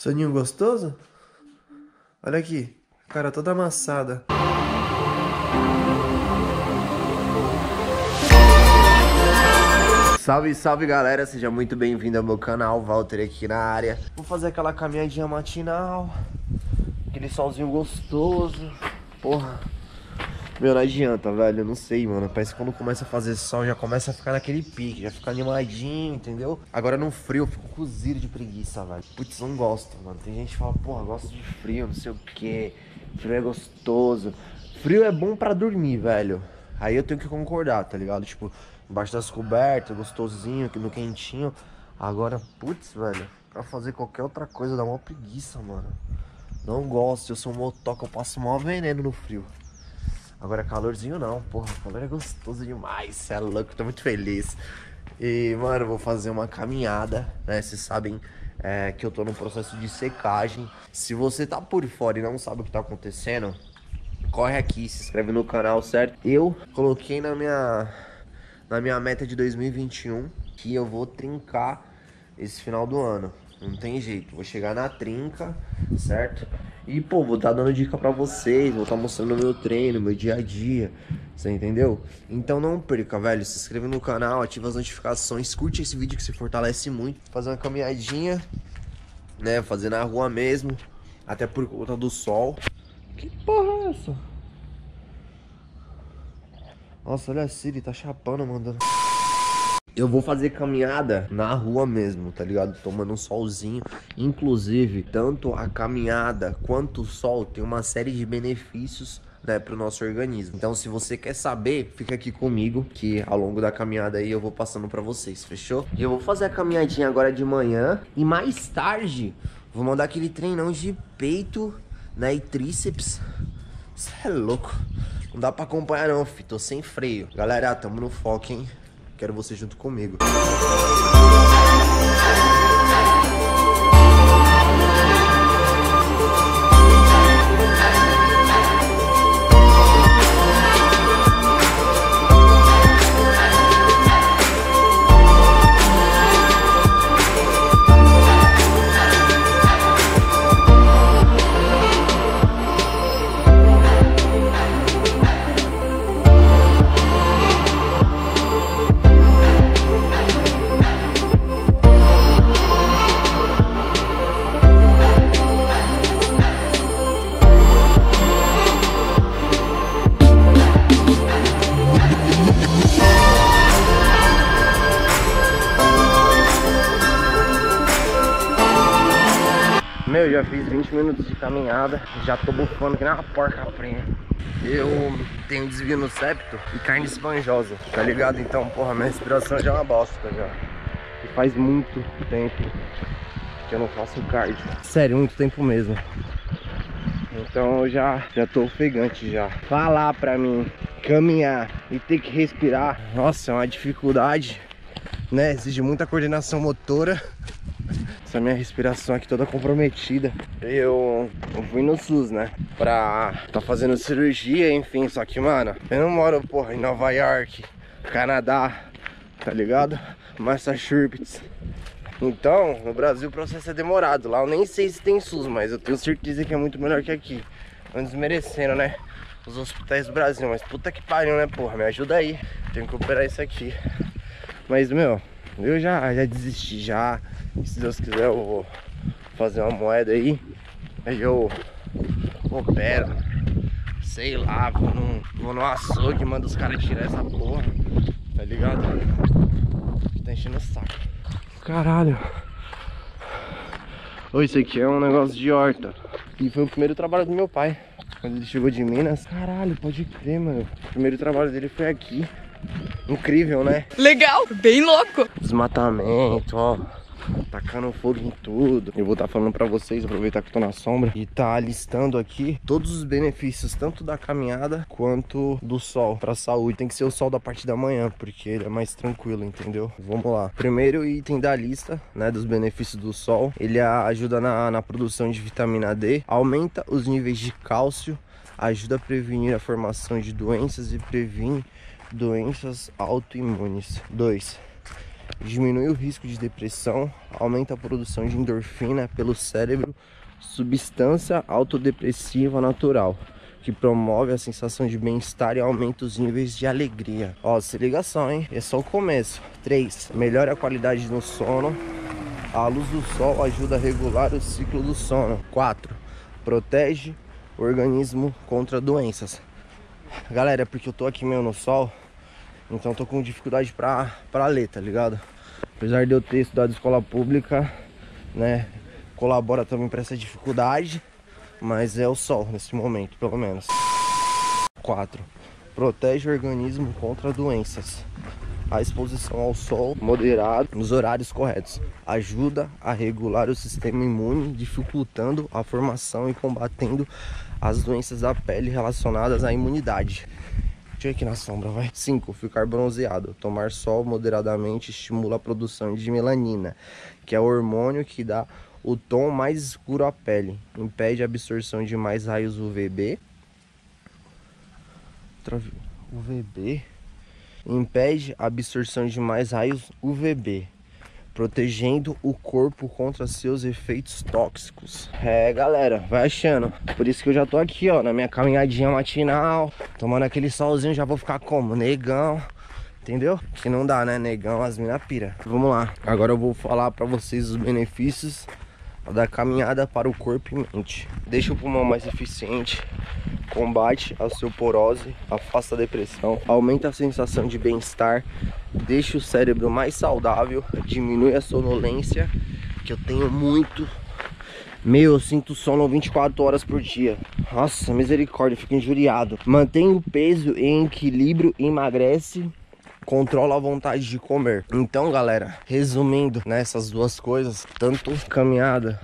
Soninho gostoso? Olha aqui, cara toda amassada. Salve, salve galera, seja muito bem-vindo ao meu canal, Walter aqui na área Vou fazer aquela caminhadinha matinal Aquele solzinho gostoso Porra Meu, não adianta, velho, eu não sei, mano Parece que quando começa a fazer sol já começa a ficar naquele pique Já fica animadinho, entendeu? Agora no frio eu fico cozido de preguiça, velho Putz, não gosto, mano Tem gente que fala, porra, gosto de frio, não sei o que Frio é gostoso Frio é bom pra dormir, velho Aí eu tenho que concordar, tá ligado? Tipo, embaixo das cobertas, gostosinho, no quentinho. Agora, putz, velho, pra fazer qualquer outra coisa dá uma preguiça, mano. Não gosto, eu sou um motoca, eu passo maior veneno no frio. Agora calorzinho não, porra, calor é gostoso demais, cê é louco, tô muito feliz. E, mano, vou fazer uma caminhada, né? Vocês sabem é, que eu tô no processo de secagem. Se você tá por fora e não sabe o que tá acontecendo, corre aqui, se inscreve no canal, certo? Eu coloquei na minha na minha meta de 2021 que eu vou trincar esse final do ano. Não tem jeito, vou chegar na trinca, certo? E pô, vou estar tá dando dica pra vocês, vou estar tá mostrando meu treino, meu dia a dia, você entendeu? Então não perca, velho, se inscreve no canal, ativa as notificações, curte esse vídeo que se fortalece muito. Fazer uma caminhadinha, né, fazer na rua mesmo, até por conta do sol. Que porra é essa? Nossa, olha a Siri, tá chapando, mandando. Eu vou fazer caminhada na rua mesmo, tá ligado? Tomando um solzinho. Inclusive, tanto a caminhada quanto o sol tem uma série de benefícios né, para o nosso organismo. Então, se você quer saber, fica aqui comigo, que ao longo da caminhada aí eu vou passando para vocês, fechou? Eu vou fazer a caminhadinha agora de manhã e mais tarde vou mandar aquele treinão de peito, né, e tríceps. Você é louco. Não dá pra acompanhar não, fi. Tô sem freio. Galera, tamo no foco, hein? Quero você junto comigo. Meu, já fiz 20 minutos de caminhada, já tô bufando que nem uma porca prenha. Eu tenho desvio no septo e carne esponjosa, tá ligado? Então, porra, minha respiração já é uma bosta já. E faz muito tempo que eu não faço cardio. Sério, muito tempo mesmo. Então eu já, já tô ofegante já. Falar pra mim, caminhar e ter que respirar, nossa, é uma dificuldade, né? Exige muita coordenação motora essa minha respiração aqui toda comprometida. Eu, eu fui no SUS, né? Pra tá fazendo cirurgia, enfim. Só que, mano, eu não moro, porra, em Nova York, Canadá, tá ligado? Massachusetts. Então, no Brasil o processo é demorado. Lá eu nem sei se tem SUS, mas eu tenho certeza que é muito melhor que aqui. Não desmerecendo, né? Os hospitais do Brasil. Mas puta que pariu, né, porra? Me ajuda aí. Tenho que operar isso aqui. Mas, meu, eu já, já desisti já. Se Deus quiser eu vou fazer uma moeda aí. Aí eu opero. Sei lá, vou no, vou no açougue, mando os caras tirar essa porra. Tá ligado? Tá enchendo o saco. Caralho. Oi, isso aqui é um negócio de horta. E foi o primeiro trabalho do meu pai. Quando ele chegou de Minas. Caralho, pode crer, mano. O primeiro trabalho dele foi aqui. Incrível, né? Legal, bem louco. Desmatamento, ó tacando fogo em tudo. Eu vou estar tá falando para vocês, aproveitar que eu tô na sombra e tá listando aqui todos os benefícios, tanto da caminhada quanto do sol para saúde. Tem que ser o sol da parte da manhã, porque ele é mais tranquilo, entendeu? Vamos lá. Primeiro item da lista, né, dos benefícios do sol, ele ajuda na, na produção de vitamina D, aumenta os níveis de cálcio, ajuda a prevenir a formação de doenças e previne doenças autoimunes. 2 diminui o risco de depressão, aumenta a produção de endorfina pelo cérebro, substância autodepressiva natural que promove a sensação de bem-estar e aumenta os níveis de alegria. Ó, se ligação, hein? É só o começo. 3. Melhora a qualidade do sono. A luz do sol ajuda a regular o ciclo do sono. 4. Protege o organismo contra doenças. Galera, é porque eu tô aqui meio no sol, então tô com dificuldade pra, pra ler, tá ligado? Apesar de eu ter estudado escola pública, né, colabora também para essa dificuldade. Mas é o sol nesse momento, pelo menos. 4. Protege o organismo contra doenças. A exposição ao sol moderado nos horários corretos ajuda a regular o sistema imune, dificultando a formação e combatendo as doenças da pele relacionadas à imunidade. Deixa eu ir aqui na sombra, vai. 5. Ficar bronzeado. Tomar sol moderadamente estimula a produção de melanina, que é o hormônio que dá o tom mais escuro à pele. Impede a absorção de mais raios UVB. UVB. Impede a absorção de mais raios UVB, protegendo o corpo contra seus efeitos tóxicos. É, galera, vai achando. Por isso que eu já tô aqui, ó, na minha caminhadinha matinal, tomando aquele solzinho, já vou ficar como? Negão. Entendeu? Que não dá, né? Negão, as mina pira. Vamos lá. Agora eu vou falar pra vocês os benefícios da caminhada para o corpo e mente. Deixa o pulmão mais eficiente, combate a osteoporose, afasta a depressão, aumenta a sensação de bem-estar, deixa o cérebro mais saudável, diminui a sonolência, que eu tenho muito. Meu, eu sinto sono 24 horas por dia. Nossa, misericórdia, fico injuriado. Mantém o peso em equilíbrio, emagrece controla a vontade de comer. Então, galera, resumindo nessas duas coisas, tanto caminhada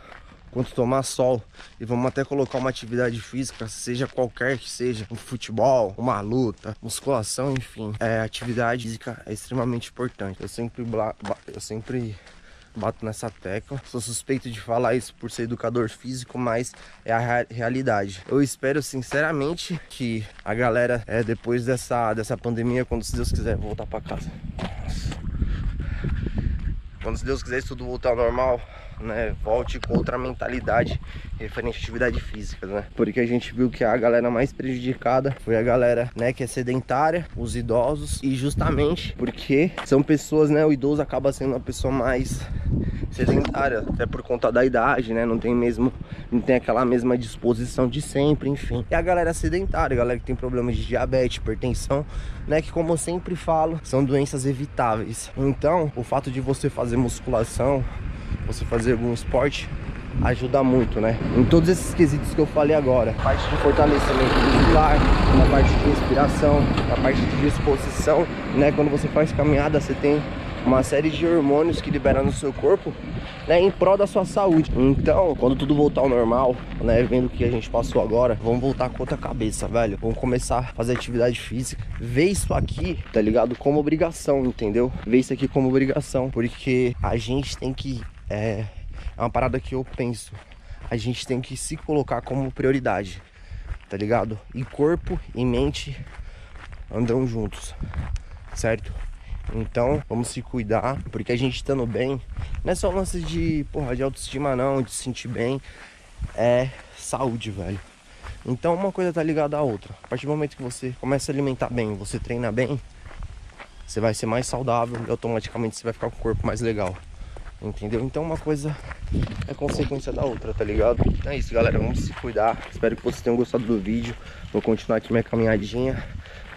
quanto tomar sol e vamos até colocar uma atividade física, seja qualquer que seja, um futebol, uma luta, musculação, enfim, é, atividade física é extremamente importante. Eu sempre, eu sempre bato nessa tecla. Sou suspeito de falar isso por ser educador físico, mas é a realidade. Eu espero sinceramente que a galera, é, depois dessa, dessa pandemia, quando se Deus quiser, voltar para casa. Quando se Deus quiser isso tudo voltar ao normal, né, volte com outra mentalidade referente à atividade física, né? Porque a gente viu que a galera mais prejudicada foi a galera, né, que é sedentária, os idosos e justamente porque são pessoas, né, o idoso acaba sendo uma pessoa mais sedentária, até por conta da idade, né? Não tem mesmo, não tem aquela mesma disposição de sempre, enfim. E a galera sedentária, a galera que tem problemas de diabetes, hipertensão, né? Que como eu sempre falo, são doenças evitáveis. Então, o fato de você fazer musculação, você fazer algum esporte ajuda muito, né? Em todos esses quesitos que eu falei agora. Na parte de fortalecimento muscular, na parte de respiração, na parte de disposição, né? Quando você faz caminhada, você tem uma série de hormônios que libera no seu corpo, né, em prol da sua saúde. Então, quando tudo voltar ao normal, né, vendo o que a gente passou agora, vamos voltar com outra cabeça, velho. Vamos começar a fazer atividade física. Ver isso aqui, tá ligado? Como obrigação, entendeu? Ver isso aqui como obrigação, porque a gente tem que é, é uma parada que eu penso. A gente tem que se colocar como prioridade, tá ligado? E corpo e mente andam juntos, certo? Então, vamos se cuidar, porque a gente estando bem, não é só lance de, porra, de autoestima não, de se sentir bem, é saúde, velho. Então, uma coisa tá ligada à outra. A partir do momento que você começa a alimentar bem, você treina bem, você vai ser mais saudável e automaticamente você vai ficar com o corpo mais legal. Entendeu? Então uma coisa é consequência da outra, tá ligado? Então é isso, galera. Vamos se cuidar. Espero que vocês tenham gostado do vídeo. Vou continuar aqui minha caminhadinha.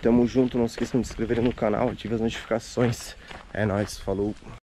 Tamo junto. Não esqueçam de se inscrever no canal, ative as notificações. É nóis, falou.